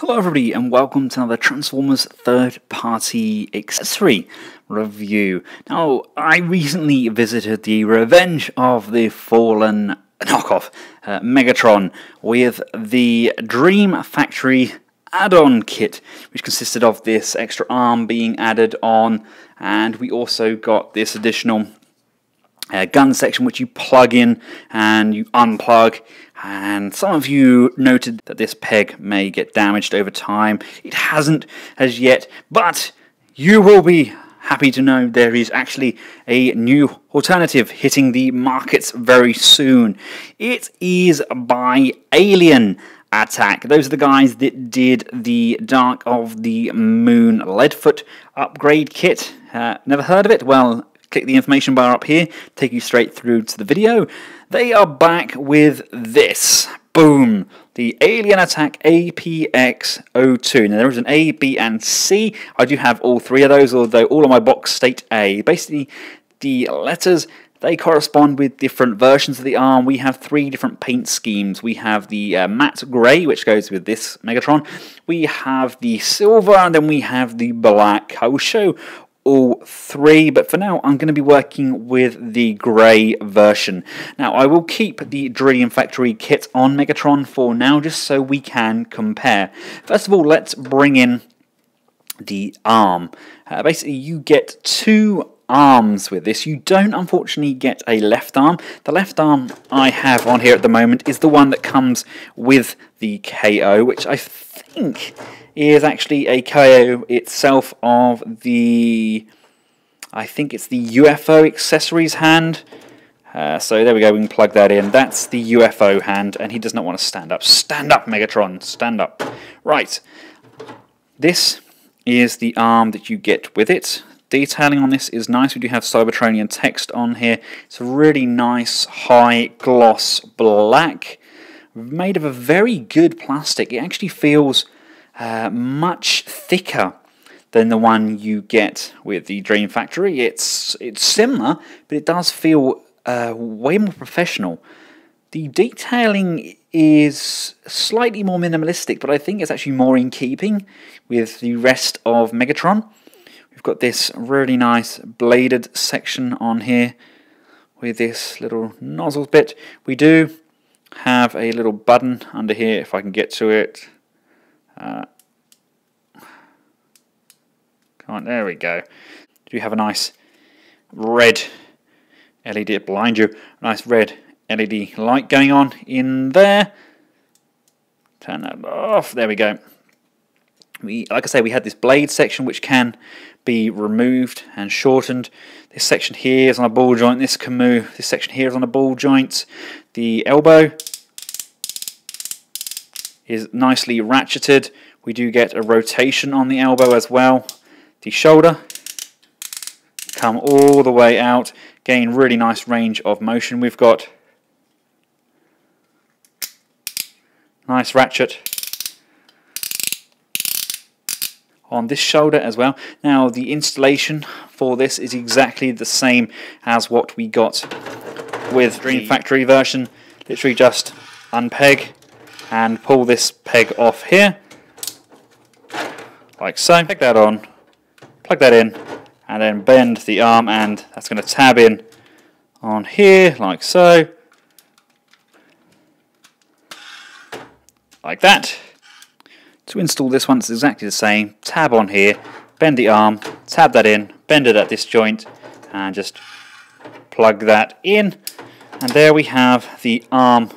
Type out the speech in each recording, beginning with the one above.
Hello everybody and welcome to another Transformers third party accessory review. Now I recently visited the Revenge of the Fallen knockoff uh, Megatron with the Dream Factory add-on kit which consisted of this extra arm being added on and we also got this additional uh, gun section which you plug in and you unplug and some of you noted that this peg may get damaged over time. It hasn't as yet, but you will be happy to know there is actually a new alternative hitting the markets very soon. It is by Alien Attack. Those are the guys that did the Dark of the Moon Leadfoot upgrade kit. Uh, never heard of it? Well, click the information bar up here, take you straight through to the video. They are back with this. Boom! The Alien Attack APX02. Now there is an A, B, and C. I do have all three of those, although all of my box state A. Basically, the letters they correspond with different versions of the arm. We have three different paint schemes. We have the uh, matte grey, which goes with this Megatron. We have the silver, and then we have the black. I will show all three, but for now I'm going to be working with the grey version. Now I will keep the Dream Factory kit on Megatron for now, just so we can compare. First of all, let's bring in the arm. Uh, basically, you get two arms with this. You don't unfortunately get a left arm. The left arm I have on here at the moment is the one that comes with the KO, which I is actually a KO itself of the, I think it's the UFO accessories hand. Uh, so there we go, we can plug that in. That's the UFO hand, and he does not want to stand up. Stand up, Megatron, stand up. Right, this is the arm that you get with it. Detailing on this is nice. We do have Cybertronian text on here. It's a really nice high gloss black made of a very good plastic. It actually feels uh, much thicker than the one you get with the Dream Factory. It's it's similar, but it does feel uh, way more professional. The detailing is slightly more minimalistic, but I think it's actually more in keeping with the rest of Megatron. We've got this really nice bladed section on here with this little nozzle bit. We do have a little button under here if I can get to it. Uh, come on, there we go. Do you have a nice red LED blind you? A nice red LED light going on in there. Turn that off. There we go. We, like I say, we had this blade section which can be removed and shortened. This section here is on a ball joint. This can move. This section here is on a ball joint. The elbow is nicely ratcheted. We do get a rotation on the elbow as well. The shoulder come all the way out, gain really nice range of motion. We've got nice ratchet on this shoulder as well. Now the installation for this is exactly the same as what we got with Dream Factory version. Literally just unpeg and pull this peg off here like so. Peg that on, plug that in and then bend the arm and that's going to tab in on here like so. Like that. To install this one it's exactly the same. Tab on here, bend the arm, tab that in, bend it at this joint and just plug that in and there we have the arm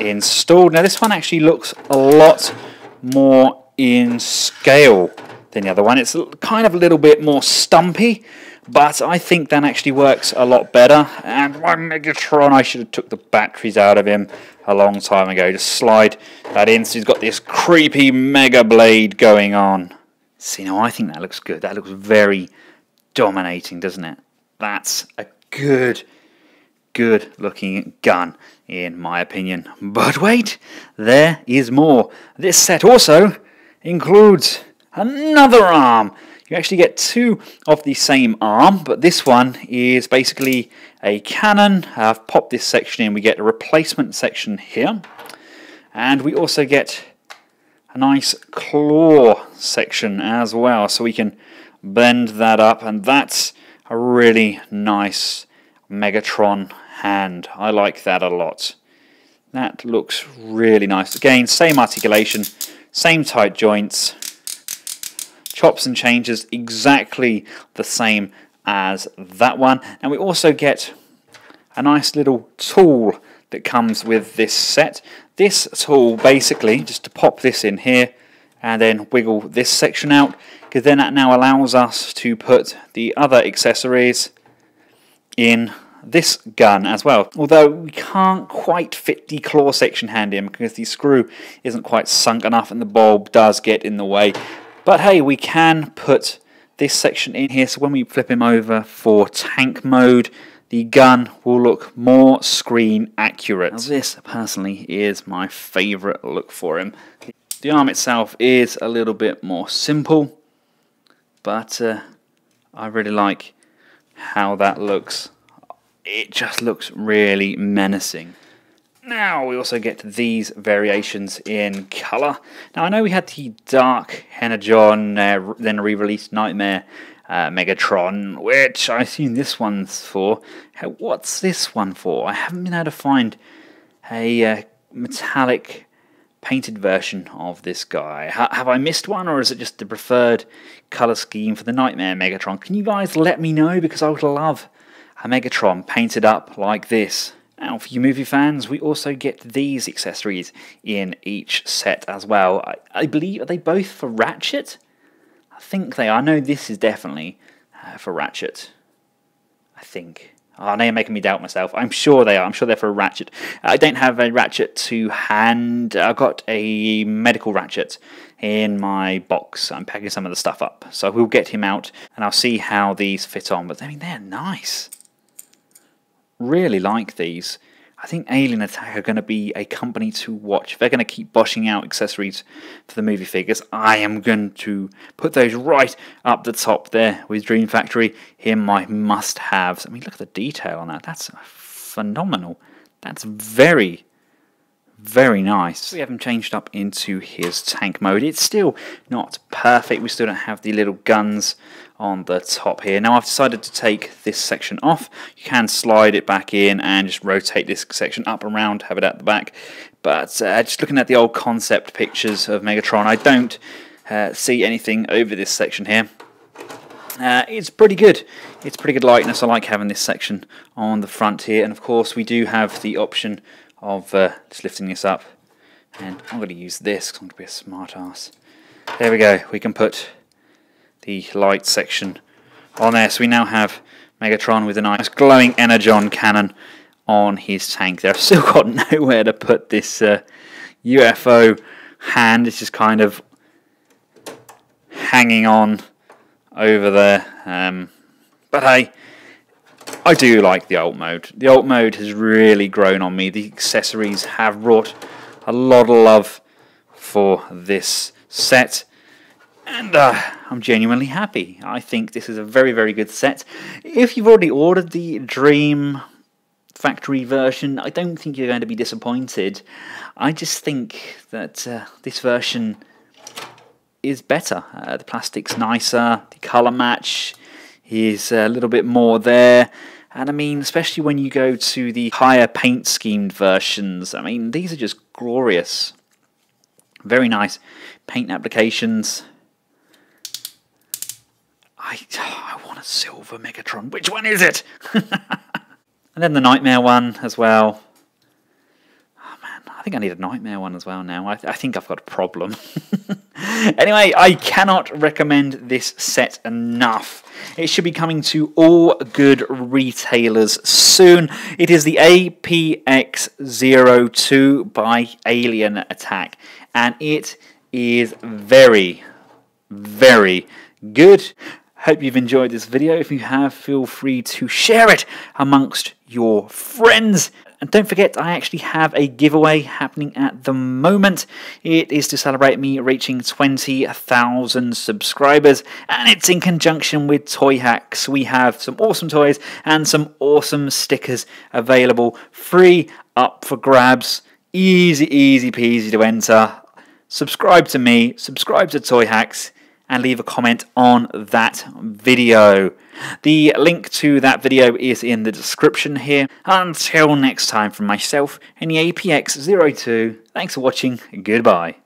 installed. Now this one actually looks a lot more in scale than the other one. It's kind of a little bit more stumpy, but I think that actually works a lot better. And my Megatron, I should have took the batteries out of him a long time ago. Just slide that in so he's got this creepy Mega Blade going on. See, now I think that looks good. That looks very dominating, doesn't it? That's a good good looking gun in my opinion. But wait, there is more. This set also includes another arm. You actually get two of the same arm, but this one is basically a cannon. I've popped this section in. We get a replacement section here. And we also get a nice claw section as well, so we can bend that up, and that's a really nice Megatron hand. I like that a lot. That looks really nice. Again, same articulation, same tight joints, chops and changes exactly the same as that one. And we also get a nice little tool that comes with this set. This tool basically, just to pop this in here and then wiggle this section out, because then that now allows us to put the other accessories in this gun as well. Although we can't quite fit the claw section hand in because the screw isn't quite sunk enough and the bulb does get in the way. But hey, we can put this section in here so when we flip him over for tank mode, the gun will look more screen accurate. Now this personally is my favourite look for him. The arm itself is a little bit more simple, but uh, I really like how that looks it just looks really menacing. Now we also get these variations in colour. Now I know we had the Dark Energon, uh, then re-released Nightmare uh, Megatron, which I assume this one's for. What's this one for? I haven't been able to find a uh, metallic painted version of this guy. H have I missed one, or is it just the preferred colour scheme for the Nightmare Megatron? Can you guys let me know, because I would love a Megatron painted up like this. Now, for you movie fans, we also get these accessories in each set as well. I, I believe, are they both for Ratchet? I think they are. I know this is definitely uh, for Ratchet. I think. Oh, now you're making me doubt myself. I'm sure they are. I'm sure they're for a Ratchet. I don't have a Ratchet to hand. I've got a medical Ratchet in my box. I'm packing some of the stuff up. So we'll get him out and I'll see how these fit on. But I mean, they're nice really like these. I think Alien Attack are going to be a company to watch. If they're going to keep boshing out accessories for the movie figures, I am going to put those right up the top there with Dream Factory in my must-haves. I mean, look at the detail on that. That's phenomenal. That's very, very nice. We haven't changed up into his tank mode. It's still not perfect. We still don't have the little guns on the top here. Now I've decided to take this section off. You can slide it back in and just rotate this section up and around, have it at the back. But uh, just looking at the old concept pictures of Megatron, I don't uh, see anything over this section here. Uh, it's pretty good. It's pretty good lightness. I like having this section on the front here. And of course we do have the option of uh, just lifting this up. And I'm going to use this because I'm going to be a smart ass. There we go. We can put the light section on there. So we now have Megatron with a nice glowing Energon cannon on his tank there. I've still got nowhere to put this uh, UFO hand. It's just kind of hanging on over there. Um, but hey, I do like the alt mode. The alt mode has really grown on me. The accessories have brought a lot of love for this set and uh, I'm genuinely happy. I think this is a very, very good set. If you've already ordered the Dream Factory version, I don't think you're going to be disappointed. I just think that uh, this version is better. Uh, the plastic's nicer, the colour match is a little bit more there. And I mean, especially when you go to the higher paint schemed versions, I mean, these are just glorious. Very nice paint applications I, I want a silver Megatron. Which one is it? and then the Nightmare one as well. Oh man, I think I need a Nightmare one as well now. I, th I think I've got a problem. anyway, I cannot recommend this set enough. It should be coming to all good retailers soon. It is the APX02 by Alien Attack, and it is very, very good. Hope you've enjoyed this video. If you have, feel free to share it amongst your friends. And don't forget, I actually have a giveaway happening at the moment. It is to celebrate me reaching 20,000 subscribers, and it's in conjunction with Toy Hacks. We have some awesome toys and some awesome stickers available, free up for grabs. Easy, easy peasy to enter. subscribe to me, subscribe to Toy Hacks, and leave a comment on that video. The link to that video is in the description here. Until next time from myself and the APX02, thanks for watching, goodbye.